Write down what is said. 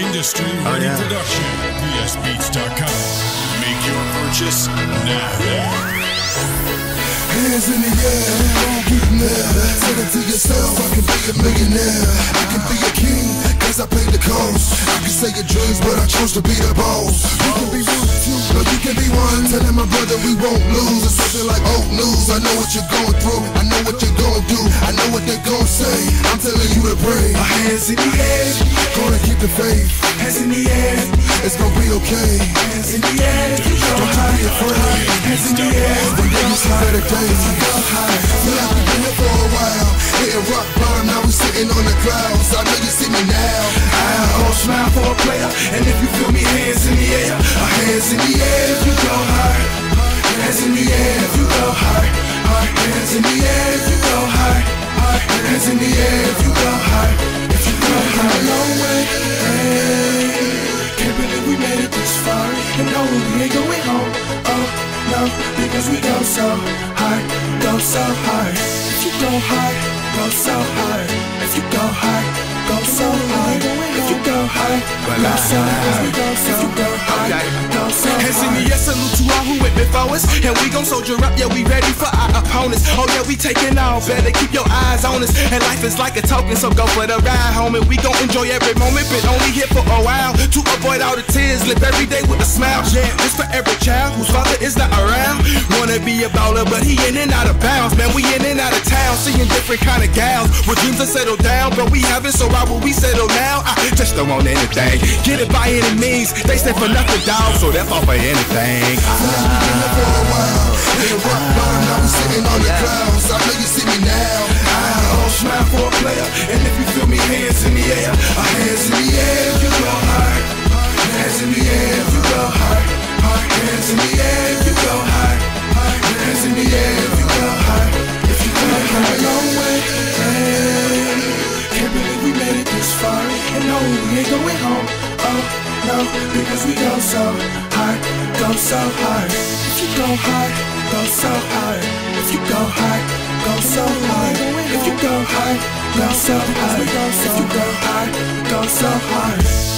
Industry Oh, Ready yeah. Production. PSBeats.com. Make your purchase now. Hands in the air, don't get mad. Say it to yourself, I can be a millionaire. I can be a king, I paid the cost. I can say your dreams, but I chose to be the boss. You can be one no, you can be one. Telling my brother we won't lose. It's something like old news. I know what you're going through, I know what you're gonna do, I know what they're gonna say. I'm telling you to pray. My hands in the air, gonna keep the faith. Hands in the air, it's gonna be okay. Hands in the air, don't you be afraid. Hands in the air, one day see better days. Feel like we've been here for a while. Hitting rock bottom, now we sitting on the clouds. I know you see me now. Gonna smile for a player, and if you feel me, hands in the air, hands in the air if you go high. Hands in the air if you go high. Hands in the air if you go high. Hands in the air if you go high. If you go high. Long way. Can't believe we made it this far. And no, we ain't going home. Oh, no, because we go so high. Go so high. If you go high, go so high. If you go high, high, go so high. High. Hands in the air, salute to who went before us. And we gon' soldier up, yeah, we ready for our opponents. Oh, yeah, we taking off, better keep your eyes on us. And life is like a token, so go for the ride home. And we gon' enjoy every moment, been only here for a while. To avoid all the tears, live every day with a smile. Yeah, this for every child whose father is not around. Wanna be a baller, but he in and out of bounds. Man, we in and out of town, seeing different kind of gals. With dreams to settle down, but we haven't, so why would we settle now? I just don't want anything. Get it by any means. They stand for nothing, dog, so they're all for anything. for a while. Hit a rock bottom, now we sitting on the clouds. I know you see me now. Gonna smile for a player, and if you feel me, hands in the air, hands in the air No, because we go so high, go so high. If you go high, go so high. If you go high, go so high. If you go high, go so high. If you go high, go so high.